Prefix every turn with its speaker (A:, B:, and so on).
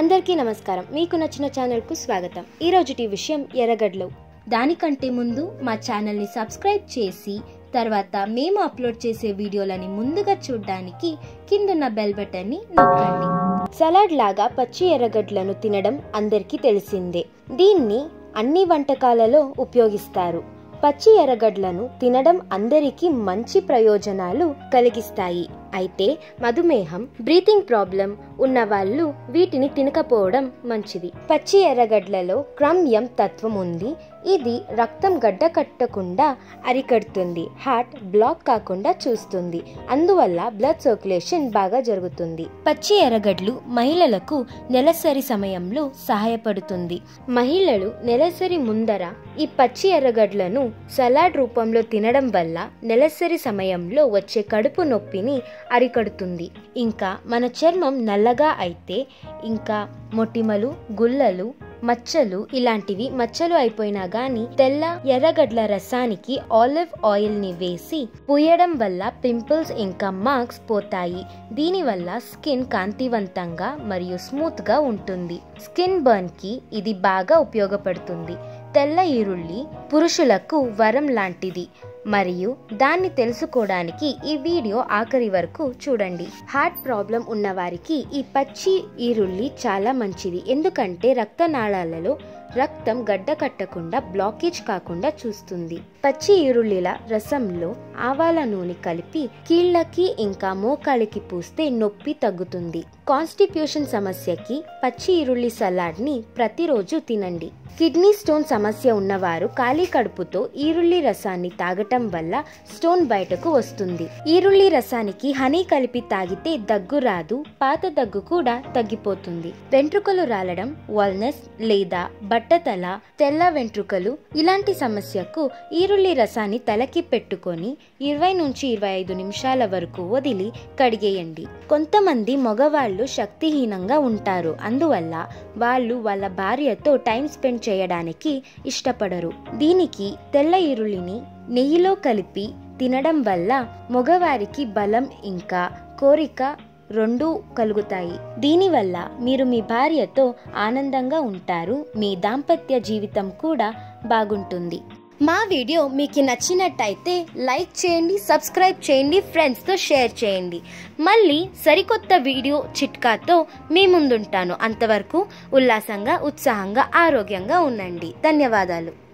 A: అందరికీ నమస్కారం. మీకు నచ్చిన ఛానల్కు స్వాగతం. ఈరోజుటి విషయం ఎర్రగడ్డలు. దానికంటే ముందు మా ఛానల్ని సబ్స్క్రైబ్ చేసి తర్వాత మేము అప్లోడ్ చేసే వీడియోలని ముందుగా చూడడానికి కిందున్న బెల్ బటన్ని నొక్కండి. సలాడ్ లాగా పచ్చి ఎర్రగడ్డలను తినడం అందరికీ తెలిసిందే. దీన్ని అన్ని వంటకాలలో ఉపయోగిస్తారు. పచ్చి ఎర్రగడ్డలను తినడం అందరికీ మంచి ప్రయోజనాలు కలిగిస్తాయి. అయితే మధుమేహం బ్రీతింగ్ ప్రాబ్లం ఉన్న వాళ్ళు వీటిని తినకపోవడం మంచిది. పచ్చి ఎర్రగడ్డలలో క్రమ్యం తత్వం ఉంది. ఇది రక్తం గడ్డ కట్టకుండా అరికడుతుంది. హార్ట్ బ్లాక్ కాకుండా చూస్తుంది. అందువల్ల బ్లడ్ సర్క్యులేషన్ బాగా జరుగుతుంది. పచ్చి ఎర్రగడ్డలు మహిళలకు నెలసరి సమయంలో సహాయపడుతుంది. మహిళలు నెలసరి ముందర ఈ పచ్చి ఎర్రగడ్డలను సలాడ్ రూపంలో తినడం వల్ల నెలసరి సమయంలో వచ్చే కడుపు నొప్పిని అరికడుతుంది. ఇంకా మన చర్మం నల్లగా అయితే ఇంకా మొటిమలు గుల్లలు మచ్చలు ఇలాంటివి మచ్చలు అయిపోయినా గాని తెల్ల ఎర్రగడ్ల రసానికి ఆలివ్ ఆయిల్ని వేసి పూయడం వల్ల పింపుల్స్ ఇంకా మార్క్స్ పోతాయి. దీనివల్ల స్కిన్ కాంతివంతంగా మరియు స్మూత్గా ఉంటుంది. స్కిన్ బర్న్కి ఇది బాగా ఉపయోగపడుతుంది. తెల్ల ఈరుల్లి పురుషులకు వరం లాంటిది. మరియు దాన్ని తెలుసుకోవడానికి ఈ వీడియో ఆఖరి వరకు చూడండి. హార్ట్ ప్రాబ్లం ఉన్న వారికి ఈ పచ్చి ఈరుల్లి చాలా మంచిది. ఎందుకంటే రక్తనాళాలలో రక్తం గడ్డ కట్టకుండా బ్లాకేజ్ కాకుండా చూస్తుంది. పచ్చి ఈరుల్లిల రసంలో ఆవాల నూనె కలిపి కీళ్ళకి ఇంకా మోకాలికి పూస్తే నొప్పి తగ్గుతుంది. కాన్స్టిట్యూషన్ సమస్యకి పచ్చి ఈరుల్లి సలాడ్ని ప్రతిరోజు తినండి. కిడ్నీ స్టోన్ సమస్య ఉన్నవారు ఖాళీ కడుపుతో ఈరుల్లి రసాన్ని తాగటం వల్ల స్టోన్ బయటకు వస్తుంది. ఈరుల్లి రసానికి హనీ కలిపి తాగితే దగ్గు రాదు పాత దగ్గు కూడా తగ్గిపోతుంది. వెంట్రుకలు రాలడం వల్నెస్ లేదా బట్టతల తెల్ల వెంట్రుకలు ఇలాంటి సమస్యకు ఈరుల్లి రసాన్ని తలకి పెట్టుకొని ఇరవై నుంచి ఇరవై ఐదు నిమిషాల వరకు వదిలి కడిగేయండి. కొంతమంది మగవాళ్ళు శక్తిహీనంగా ఉంటారు. అందువల్ల వాళ్ళు వాళ్ళ భార్యతో టైం స్పెండ్ చేయడానికి ఇష్టపడరు. దీనికి తెల్ల ఈరుల్లిని నెయ్యిలో కలిపి తినడం వల్ల మగవారికి బలం ఇంకా కోరిక రెండు కలుగుతాయి. దీనివల్ల మీరు మీ భార్యతో ఆనందంగా ఉంటారు మీ దాంపత్య జీవితం కూడా బాగుంటుంది. మా వీడియో మీకు నచ్చినట్టయితే లైక్ చేయండి సబ్స్క్రైబ్ చేయండి ఫ్రెండ్స్తో షేర్ చేయండి. మళ్ళీ సరికొత్త వీడియో చిట్కాతో మీ ముందుంటాను. అంతవరకు ఉల్లాసంగా ఉత్సాహంగా ఆరోగ్యంగా ఉండండి. ధన్యవాదాలు.